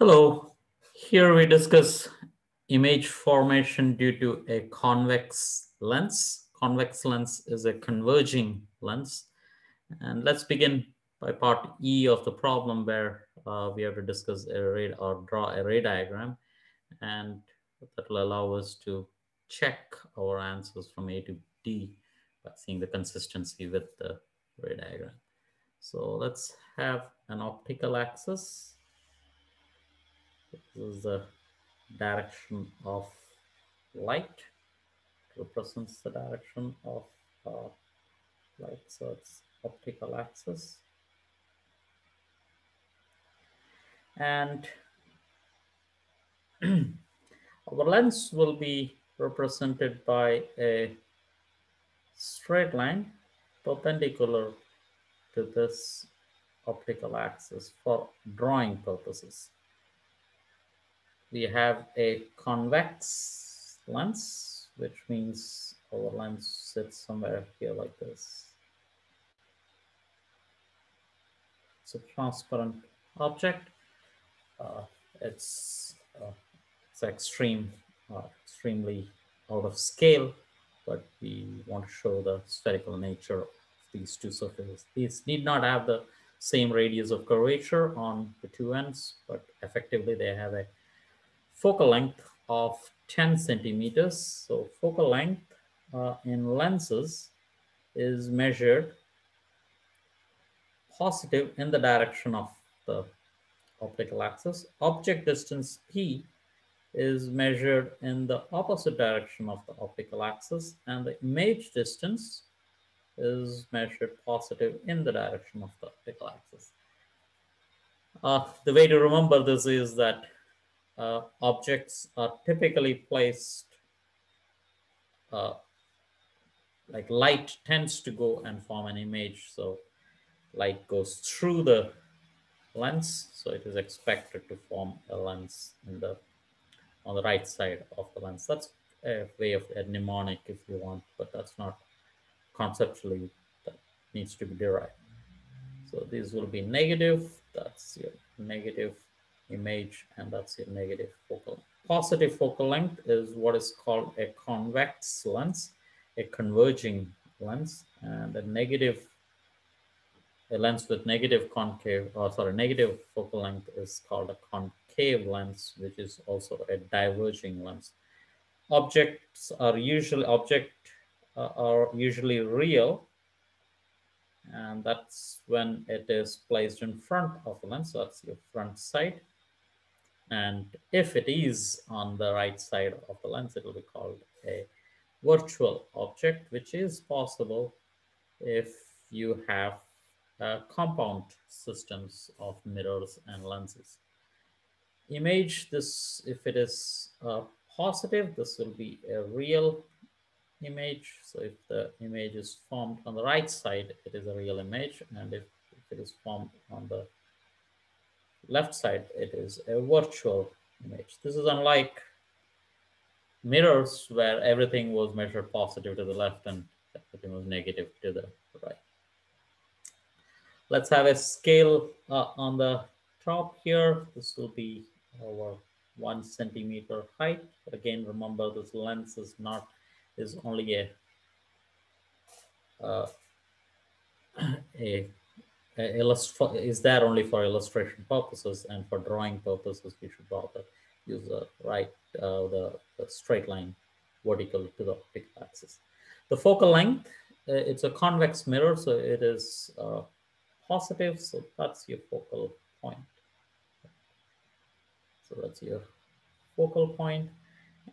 Hello, here we discuss image formation due to a convex lens. Convex lens is a converging lens. And let's begin by part E of the problem where uh, we have to discuss a ray or draw a ray diagram. And that will allow us to check our answers from A to D by seeing the consistency with the ray diagram. So let's have an optical axis this is the direction of light. It represents the direction of uh, light. So it's optical axis. And our lens will be represented by a straight line perpendicular to this optical axis for drawing purposes we have a convex lens, which means our lens sits somewhere here like this. It's a transparent object. Uh, it's uh, it's extreme, uh, extremely out of scale, but we want to show the spherical nature of these two surfaces. These need not have the same radius of curvature on the two ends, but effectively they have a focal length of 10 centimeters. So focal length uh, in lenses is measured positive in the direction of the optical axis. Object distance P is measured in the opposite direction of the optical axis and the image distance is measured positive in the direction of the optical axis. Uh, the way to remember this is that uh, objects are typically placed uh, like light tends to go and form an image. So light goes through the lens. So it is expected to form a lens in the on the right side of the lens. That's a way of a mnemonic if you want, but that's not conceptually that needs to be derived. So these will be negative. That's your negative image and that's your negative focal. Positive focal length is what is called a convex lens, a converging lens, and a negative, a lens with negative concave, or sorry, negative focal length is called a concave lens, which is also a diverging lens. Objects are usually, object uh, are usually real, and that's when it is placed in front of the lens. So that's your front side. And if it is on the right side of the lens, it will be called a virtual object, which is possible if you have uh, compound systems of mirrors and lenses. Image, this if it is uh, positive, this will be a real image. So if the image is formed on the right side, it is a real image. And if, if it is formed on the left side, it is a virtual image. This is unlike mirrors where everything was measured positive to the left and everything was negative to the right. Let's have a scale uh, on the top here. This will be our one centimeter height. Again, remember this lens is not, is only a, uh, a is there only for illustration purposes and for drawing purposes we should rather use the right uh, the, the, straight line vertical to the optical axis. The focal length uh, it's a convex mirror so it is uh, positive so that's your focal point. So that's your focal point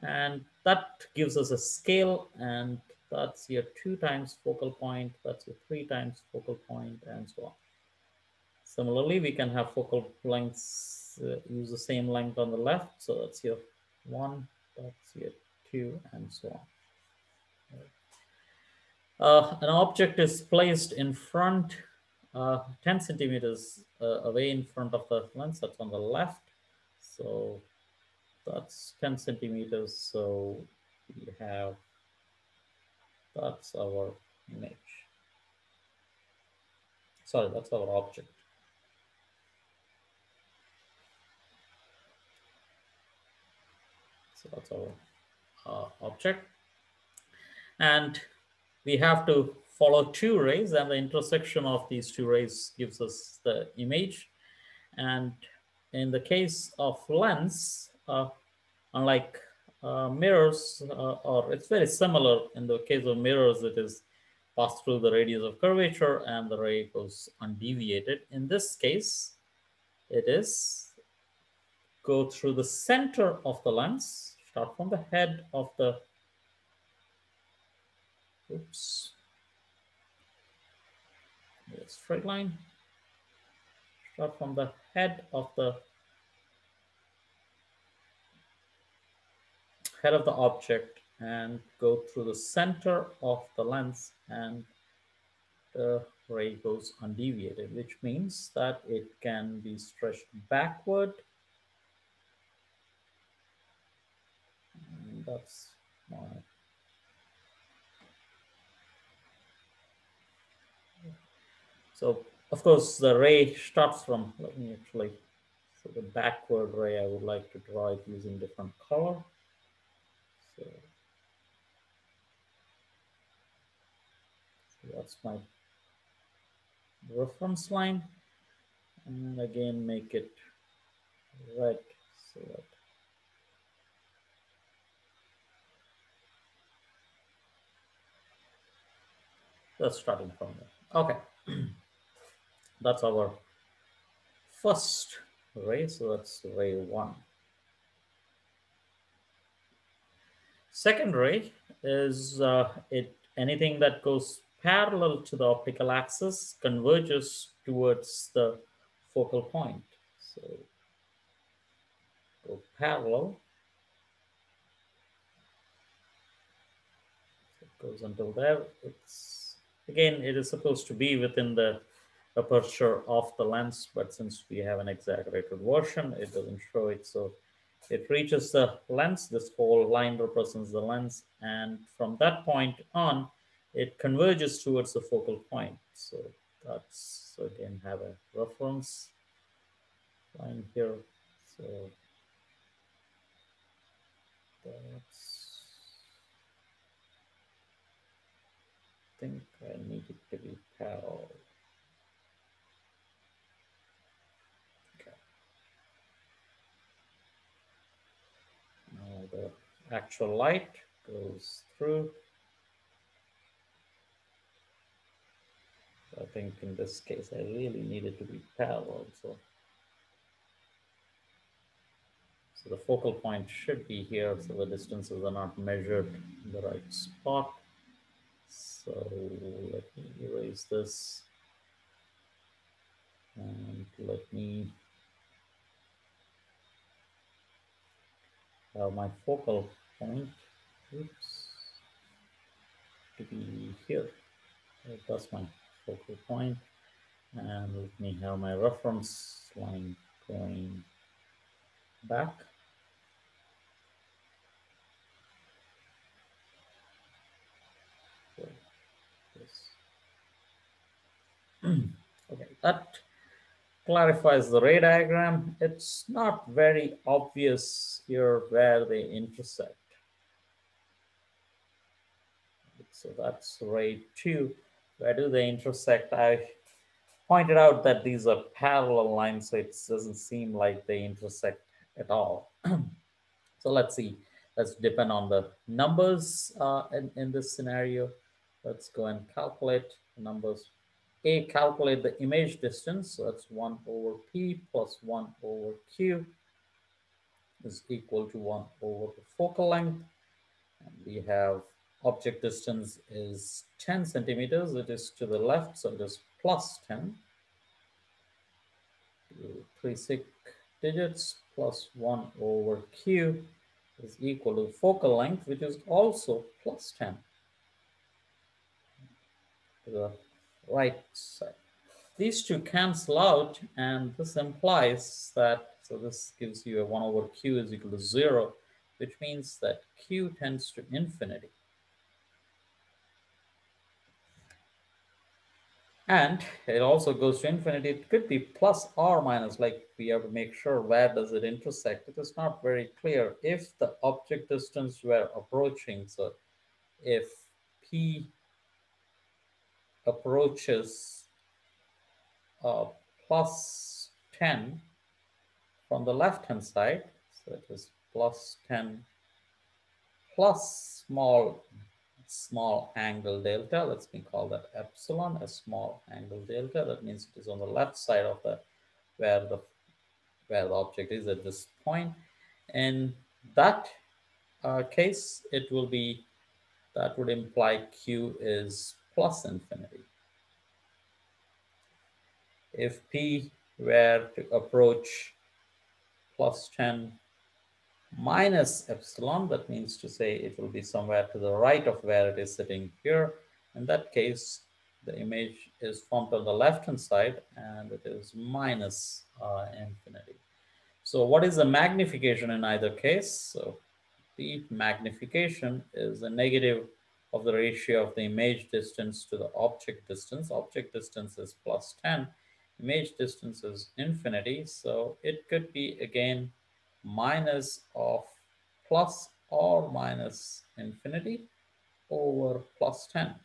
and that gives us a scale and that's your two times focal point that's your three times focal point and so on Similarly, we can have focal lengths, uh, use the same length on the left. So that's your one, that's your two, and so on. Uh, an object is placed in front, uh, 10 centimeters uh, away in front of the lens, that's on the left. So that's 10 centimeters. So we have, that's our image. Sorry, that's our object. So that's our uh, object. And we have to follow two rays and the intersection of these two rays gives us the image. And in the case of lens, uh, unlike uh, mirrors, uh, or it's very similar in the case of mirrors, it is passed through the radius of curvature and the ray goes undeviated. In this case, it is go through the center of the lens, start from the head of the, oops, straight line, start from the head of the head of the object and go through the center of the lens and the ray goes undeviated, which means that it can be stretched backward. And that's my So of course the ray starts from, let me actually, so the backward ray, I would like to draw it using different color. So that's my reference line and again make it red so that that's starting from there okay that's our first ray so that's ray one. Second ray is uh, it anything that goes parallel to the optical axis converges towards the focal point. So go parallel. So it goes until there. It's again, it is supposed to be within the aperture of the lens, but since we have an exaggerated version, it doesn't show it. So it reaches the lens. This whole line represents the lens. And from that point on, it converges towards the focal point. So that's so again have a reference line here. So that's I think I need it Now the actual light goes through I think in this case, I really needed to be parallel. So, so the focal point should be here. So the distances are not measured in the right spot. So let me erase this. And let me have my focal point, oops, to be here. That's my focal point. point and let me have my reference line going back. So okay, that clarifies the ray diagram. It's not very obvious here where they intersect. So that's ray two. Where do they intersect? I pointed out that these are parallel lines, so it doesn't seem like they intersect at all. so let's see. Let's depend on the numbers uh, in, in this scenario. Let's go and calculate numbers. A, calculate the image distance. So that's 1 over P plus 1 over Q is equal to 1 over the focal length. And we have object distance is 10 centimeters. It is to the left, so it is plus 10. Three six digits plus 1 over q is equal to focal length, which is also plus 10 to the right so. These two cancel out, and this implies that, so this gives you a 1 over q is equal to 0, which means that q tends to infinity. and it also goes to infinity. It could be plus or minus, like we have to make sure where does it intersect. It is not very clear if the object distance were approaching. So if P approaches uh, plus 10 from the left hand side, so it is plus 10 plus small small angle delta. Let's me call that epsilon, a small angle delta. That means it is on the left side of the where the where the object is at this point. In that uh, case, it will be that would imply q is plus infinity. If p were to approach plus 10 minus epsilon, that means to say it will be somewhere to the right of where it is sitting here. In that case, the image is formed on the left-hand side and it is minus uh, infinity. So what is the magnification in either case? So the magnification is a negative of the ratio of the image distance to the object distance. Object distance is plus 10, image distance is infinity. So it could be again minus of plus or minus infinity over plus 10,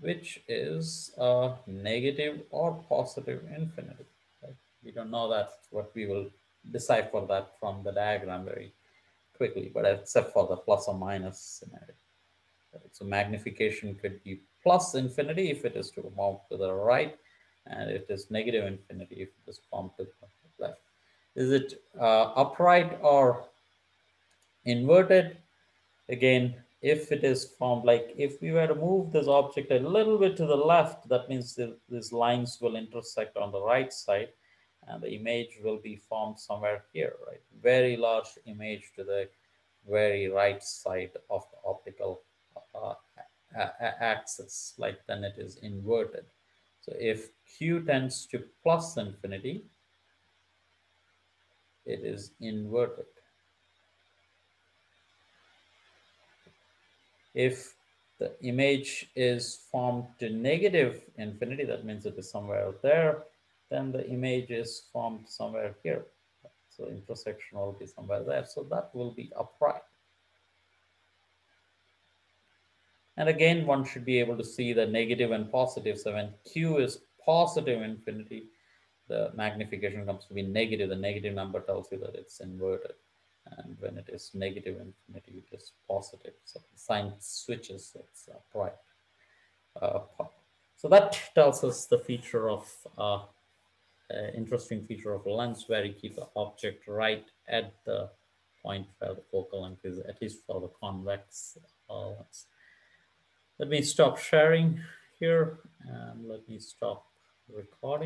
which is a negative or positive infinity. Right? We don't know that's what we will decipher that from the diagram very quickly, but except for the plus or minus scenario. Right? So magnification could be plus infinity if it is to move to the right, and it is negative infinity if it is formed to the left. Is it uh, upright or inverted? Again, if it is formed like if we were to move this object a little bit to the left, that means the, these lines will intersect on the right side and the image will be formed somewhere here, right? Very large image to the very right side of the optical uh, axis, like then it is inverted. So if Q tends to plus infinity, it is inverted. If the image is formed to negative infinity, that means it is somewhere out there, then the image is formed somewhere here. So intersection will be somewhere there. So that will be upright. And again, one should be able to see the negative and positive. So when Q is positive infinity, the magnification comes to be negative. The negative number tells you that it's inverted. And when it is negative infinity, it is positive. So the sign switches, it's upright. Uh, so that tells us the feature of uh, uh, interesting feature of lens where you keep the object right at the point where the focal length is, at least for the convex uh, lens. Let me stop sharing here and let me stop recording.